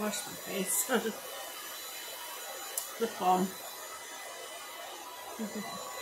wash my face. Lip balm.